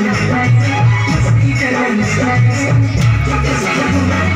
Let's be the